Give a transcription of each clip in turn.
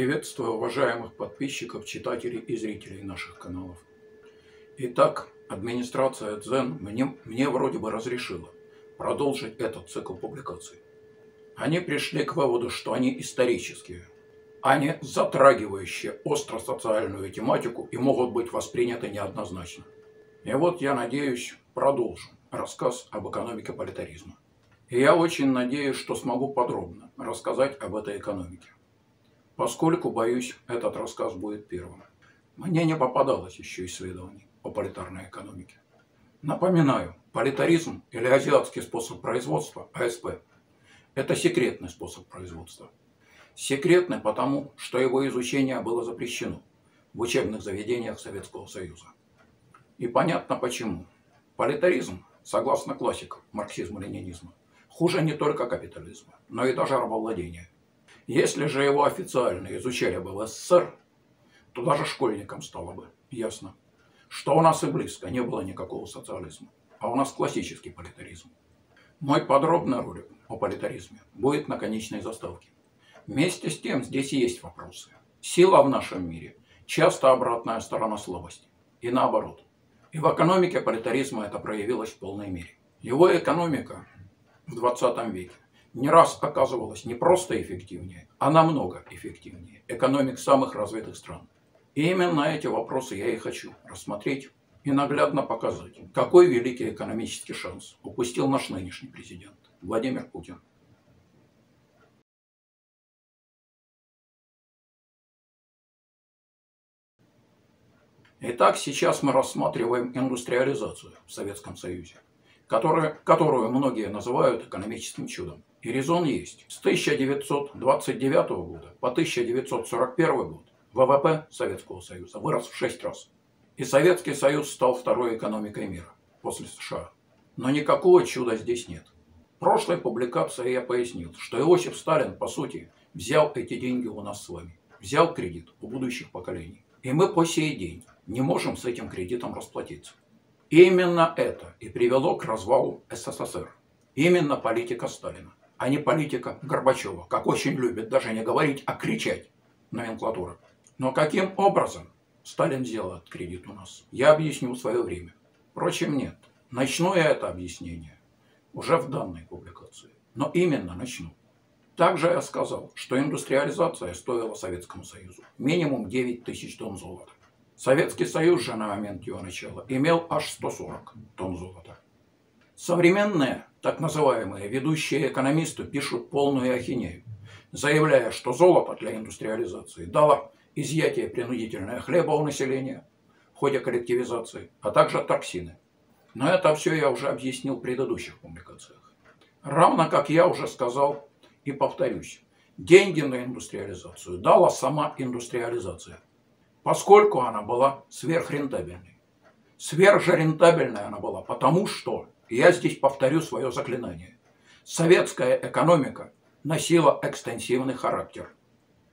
Приветствую уважаемых подписчиков, читателей и зрителей наших каналов. Итак, администрация Дзен мне, мне вроде бы разрешила продолжить этот цикл публикаций. Они пришли к выводу, что они исторические, не затрагивающие остро-социальную тематику и могут быть восприняты неоднозначно. И вот я надеюсь, продолжу рассказ об экономике политаризма. И я очень надеюсь, что смогу подробно рассказать об этой экономике поскольку, боюсь, этот рассказ будет первым. Мне не попадалось еще исследований о политарной экономике. Напоминаю, политаризм или азиатский способ производства, АСП, это секретный способ производства. Секретный потому, что его изучение было запрещено в учебных заведениях Советского Союза. И понятно почему. Политаризм, согласно классикам марксизма-ленинизма, хуже не только капитализма, но и даже рабовладения – если же его официально изучали бы в СССР, то даже школьникам стало бы ясно, что у нас и близко не было никакого социализма, а у нас классический политаризм. Мой подробный ролик о политаризме будет на конечной заставке. Вместе с тем здесь есть вопросы. Сила в нашем мире часто обратная сторона слабости. И наоборот. И в экономике политаризма это проявилось в полной мере. Его экономика в 20 веке не раз оказывалась не просто эффективнее, а намного эффективнее экономик самых развитых стран. И именно эти вопросы я и хочу рассмотреть и наглядно показать, какой великий экономический шанс упустил наш нынешний президент Владимир Путин. Итак, сейчас мы рассматриваем индустриализацию в Советском Союзе, которая, которую многие называют экономическим чудом. И резон есть. С 1929 года по 1941 год ВВП Советского Союза вырос в 6 раз. И Советский Союз стал второй экономикой мира после США. Но никакого чуда здесь нет. В прошлой публикации я пояснил, что Иосиф Сталин, по сути, взял эти деньги у нас с вами. Взял кредит у будущих поколений. И мы по сей день не можем с этим кредитом расплатиться. Именно это и привело к развалу СССР. Именно политика Сталина а не политика Горбачева, как очень любит даже не говорить, а кричать номенклатура. Но каким образом Сталин взял этот кредит у нас? Я объясню в свое время. Впрочем, нет. Начну я это объяснение уже в данной публикации. Но именно начну. Также я сказал, что индустриализация стоила Советскому Союзу минимум 9 тысяч тонн золота. Советский Союз же на момент его начала имел аж 140 тонн золота. Современные так называемые ведущие экономисты пишут полную ахинею, заявляя, что золото для индустриализации дало изъятие принудительное хлеба у населения в ходе коллективизации, а также токсины. Но это все я уже объяснил в предыдущих публикациях. Равно как я уже сказал и повторюсь, деньги на индустриализацию дала сама индустриализация, поскольку она была сверхрентабельной. Сверхрентабельной она была, потому что я здесь повторю свое заклинание. Советская экономика носила экстенсивный характер.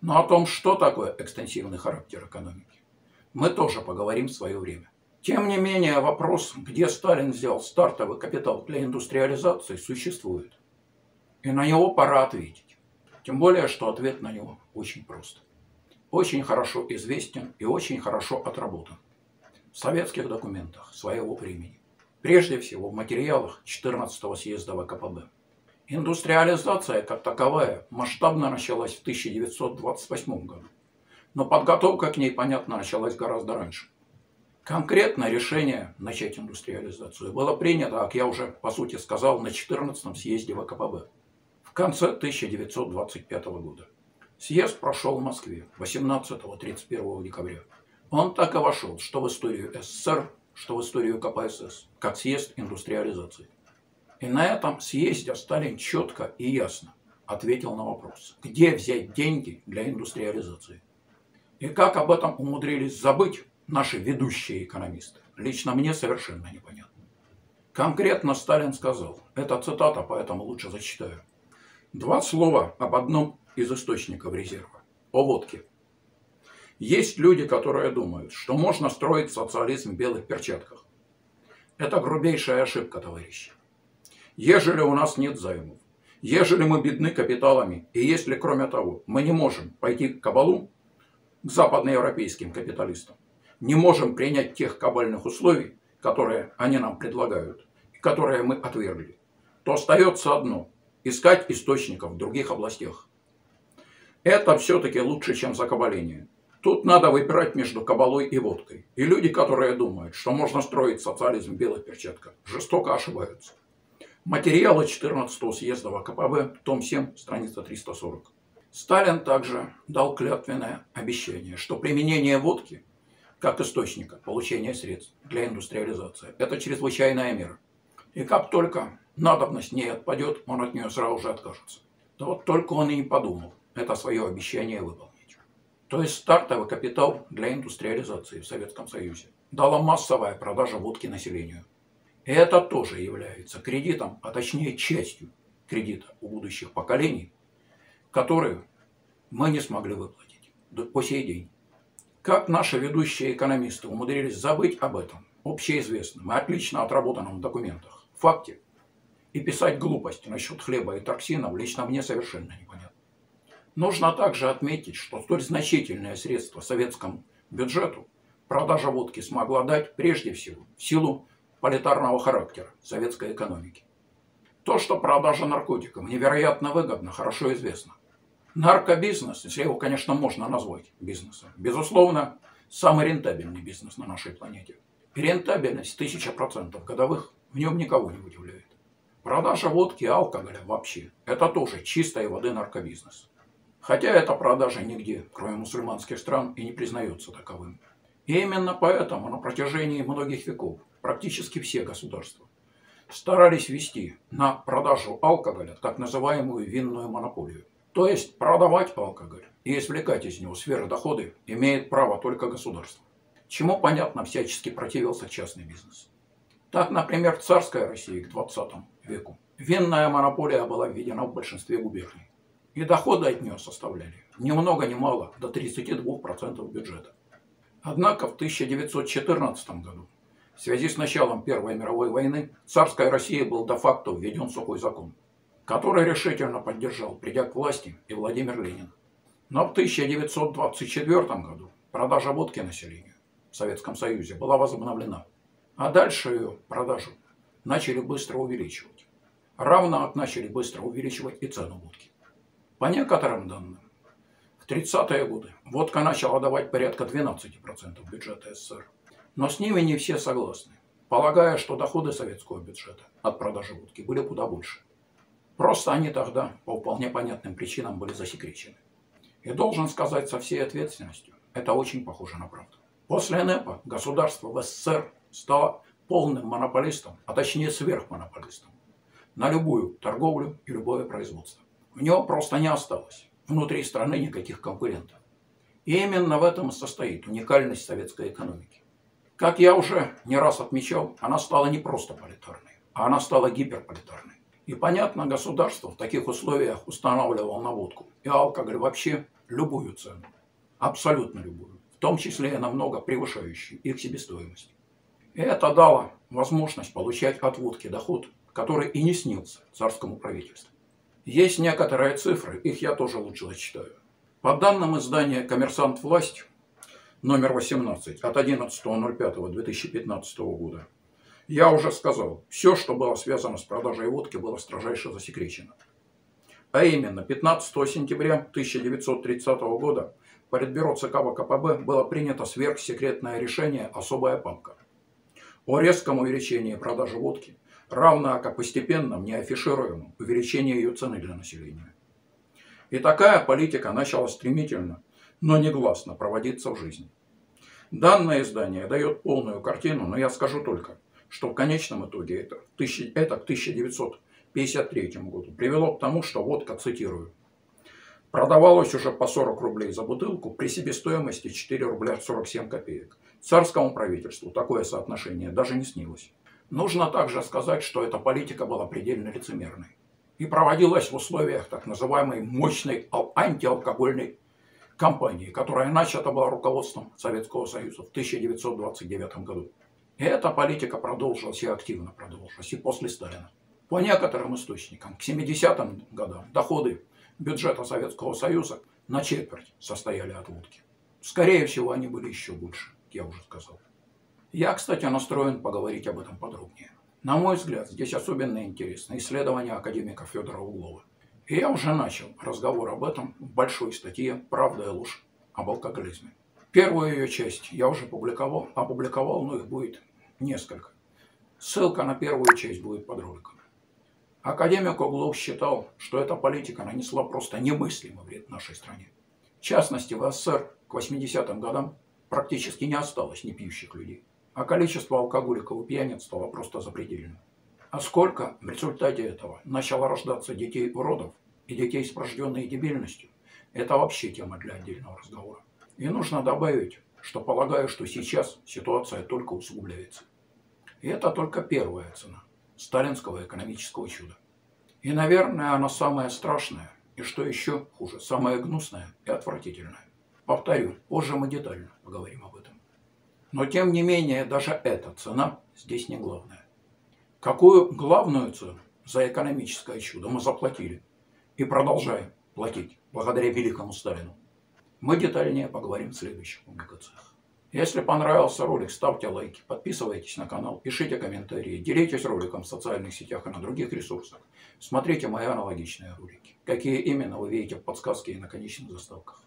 Но о том, что такое экстенсивный характер экономики, мы тоже поговорим в свое время. Тем не менее, вопрос, где Сталин взял стартовый капитал для индустриализации, существует. И на него пора ответить. Тем более, что ответ на него очень прост. Очень хорошо известен и очень хорошо отработан в советских документах своего времени. Прежде всего в материалах 14-го съезда ВКПБ. Индустриализация как таковая масштабно началась в 1928 году, но подготовка к ней, понятно, началась гораздо раньше. Конкретно решение начать индустриализацию было принято, как я уже по сути сказал, на 14-м съезде ВКПБ в конце 1925 года. Съезд прошел в Москве 18-31 декабря. Он так и вошел, что в историю СССР что в историю КПСС, как съезд индустриализации. И на этом съезде Сталин четко и ясно ответил на вопрос, где взять деньги для индустриализации. И как об этом умудрились забыть наши ведущие экономисты, лично мне совершенно непонятно. Конкретно Сталин сказал, это цитата, поэтому лучше зачитаю. Два слова об одном из источников резерва, о водке. Есть люди, которые думают, что можно строить социализм в белых перчатках. Это грубейшая ошибка, товарищи. Ежели у нас нет займов, Ежели мы бедны капиталами, и если, кроме того, мы не можем пойти к кабалу, к западноевропейским капиталистам, не можем принять тех кабальных условий, которые они нам предлагают, и которые мы отвергли, то остается одно – искать источников в других областях. Это все-таки лучше, чем закабаление. Тут надо выбирать между кабалой и водкой. И люди, которые думают, что можно строить социализм в белых перчатках, жестоко ошибаются. Материалы 14 съезда ВКПБ, том 7, страница 340. Сталин также дал клятвенное обещание, что применение водки как источника получения средств для индустриализации – это чрезвычайная мера. И как только надобность не отпадет, он от нее сразу же откажется. Да вот только он и не подумал это свое обещание выполнить. То есть стартовый капитал для индустриализации в Советском Союзе дала массовая продажа водки населению. И это тоже является кредитом, а точнее частью кредита у будущих поколений, которые мы не смогли выплатить по сей день. Как наши ведущие экономисты умудрились забыть об этом, общеизвестном и отлично отработанном в документах, факте, и писать глупости насчет хлеба и токсинов лично мне совершенно непонятно. Нужно также отметить, что столь значительное средство советскому бюджету продажа водки смогла дать прежде всего в силу политарного характера советской экономики. То, что продажа наркотиков невероятно выгодна, хорошо известно. Наркобизнес, если его, конечно, можно назвать бизнесом, безусловно, самый рентабельный бизнес на нашей планете. Рентабельность тысяча процентов годовых в нем никого не удивляет. Продажа водки и алкоголя вообще – это тоже чистой воды наркобизнес. Хотя эта продажа нигде, кроме мусульманских стран, и не признается таковым. И именно поэтому на протяжении многих веков практически все государства старались вести на продажу алкоголя так называемую винную монополию. То есть продавать алкоголь и извлекать из него сверхдоходы имеет право только государство. Чему, понятно, всячески противился частный бизнес. Так, например, в царской России к 20 веку винная монополия была введена в большинстве губерний. И доходы от нее составляли ни много ни мало до 32% бюджета. Однако в 1914 году в связи с началом Первой мировой войны царская Россия был де-факто введен сухой закон, который решительно поддержал, придя к власти, и Владимир Ленин. Но в 1924 году продажа водки населению в Советском Союзе была возобновлена, а дальше ее продажу начали быстро увеличивать. Равно начали быстро увеличивать и цену водки. По некоторым данным, в 30-е годы водка начала давать порядка 12% бюджета СССР. Но с ними не все согласны, полагая, что доходы советского бюджета от продажи водки были куда больше. Просто они тогда по вполне понятным причинам были засекречены. И должен сказать со всей ответственностью, это очень похоже на правду. После НЭПа государство в СССР стало полным монополистом, а точнее сверхмонополистом, на любую торговлю и любое производство. У него просто не осталось внутри страны никаких конкурентов. И именно в этом и состоит уникальность советской экономики. Как я уже не раз отмечал, она стала не просто политарной, а она стала гиперполитарной. И понятно, государство в таких условиях устанавливало на водку и алкоголь вообще любую цену. Абсолютно любую. В том числе и намного превышающую их себестоимость. И это дало возможность получать от водки доход, который и не снился царскому правительству. Есть некоторые цифры, их я тоже лучше зачитаю. По данным издания «Коммерсант. Власть», номер 18 от 11.05.2015 года. Я уже сказал, все, что было связано с продажей водки, было строжайше засекречено. А именно, 15 сентября 1930 года Политбюро ЦК ВКПБ было принято сверхсекретное решение «Особая папка» о резком увеличении продажи водки, равно как постепенном, неафишируемом увеличении ее цены для населения. И такая политика начала стремительно но негласно проводиться в жизни. Данное издание дает полную картину, но я скажу только, что в конечном итоге это, это к 1953 году привело к тому, что водка, цитирую, продавалась уже по 40 рублей за бутылку при себестоимости 4 рубля 47 копеек. Царскому правительству такое соотношение даже не снилось. Нужно также сказать, что эта политика была предельно лицемерной и проводилась в условиях так называемой мощной антиалкогольной кампании, которая начата была руководством Советского Союза в 1929 году. И эта политика продолжилась и активно продолжилась и после Сталина. По некоторым источникам, к 70-м годам доходы бюджета Советского Союза на четверть состояли от водки. Скорее всего, они были еще больше, я уже сказал. Я, кстати, настроен поговорить об этом подробнее. На мой взгляд, здесь особенно интересно исследование академика Федора Углова. И я уже начал разговор об этом в большой статье «Правда и ложь об алкоголизме». Первую ее часть я уже публиковал, опубликовал, но их будет несколько. Ссылка на первую часть будет под роликом. Академик Углов считал, что эта политика нанесла просто немыслимый вред нашей стране. В частности, в СССР к 80-м годам практически не осталось непьющих людей, а количество алкоголиков и пьяниц стало просто запредельным. А сколько в результате этого начало рождаться детей-уродов и детей с врожденной дебильностью, это вообще тема для отдельного разговора. И нужно добавить, что полагаю, что сейчас ситуация только усугубляется. И это только первая цена сталинского экономического чуда. И, наверное, она самая страшная, и что еще хуже, самая гнусная и отвратительная. Повторю, позже мы детально поговорим об этом. Но, тем не менее, даже эта цена здесь не главная. Какую главную цену за экономическое чудо мы заплатили и продолжаем платить благодаря великому Сталину? Мы детальнее поговорим в следующих публикациях. Если понравился ролик, ставьте лайки, подписывайтесь на канал, пишите комментарии, делитесь роликом в социальных сетях и на других ресурсах. Смотрите мои аналогичные ролики. Какие именно вы видите в подсказке и на конечных заставках.